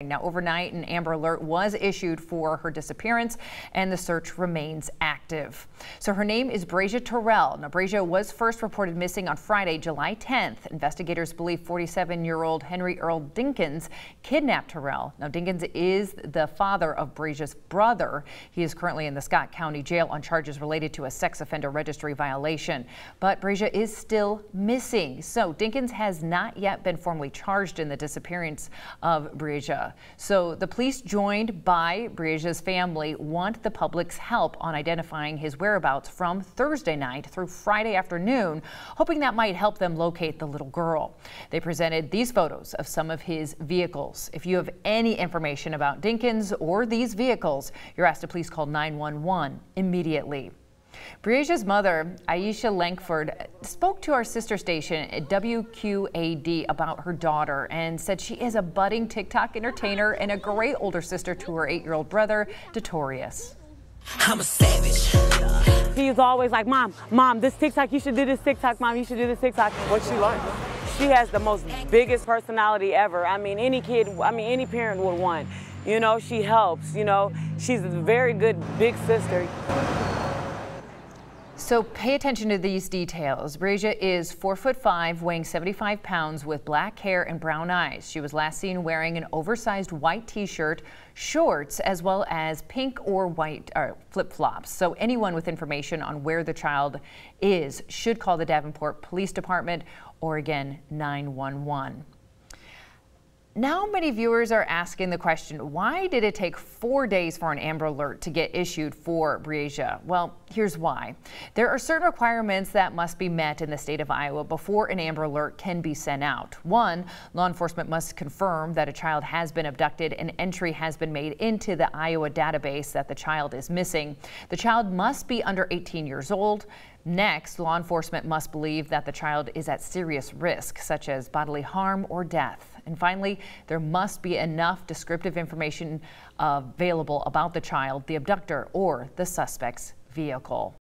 Now, overnight, an Amber Alert was issued for her disappearance, and the search remains active. So her name is Breasia Terrell. Now, Breasia was first reported missing on Friday, July 10th. Investigators believe 47-year-old Henry Earl Dinkins kidnapped Terrell. Now, Dinkins is the father of Breasia's brother. He is currently in the Scott County Jail on charges related to a sex offender registry violation. But Breasia is still missing. So Dinkins has not yet been formally charged in the disappearance of Breasia. So the police joined by Breasia's family want the public's help on identifying his whereabouts from Thursday night through Friday afternoon, hoping that might help them locate the little girl. They presented these photos of some of his vehicles. If you have any information about Dinkins or these vehicles, you're asked to please call 911 immediately. Breasia's mother, Aisha Lankford, spoke to our sister station at WQAD about her daughter and said she is a budding TikTok entertainer and a great older sister to her eight-year-old brother, Detorius. I'm a savage. He's always like, Mom, Mom, this TikTok, you should do this TikTok, Mom, you should do this TikTok. What's she like? She has the most biggest personality ever. I mean, any kid, I mean, any parent would want. You know, she helps, you know, she's a very good big sister. So pay attention to these details. Breasia is four foot five, weighing 75 pounds with black hair and brown eyes. She was last seen wearing an oversized white t-shirt, shorts, as well as pink or white uh, flip-flops. So anyone with information on where the child is should call the Davenport Police Department or again 911. Now many viewers are asking the question, why did it take four days for an Amber Alert to get issued for Breasia? Well, here's why. There are certain requirements that must be met in the state of Iowa before an Amber Alert can be sent out. One, law enforcement must confirm that a child has been abducted and entry has been made into the Iowa database that the child is missing. The child must be under 18 years old. Next, law enforcement must believe that the child is at serious risk, such as bodily harm or death. And finally, there must be enough descriptive information uh, available about the child, the abductor, or the suspect's vehicle.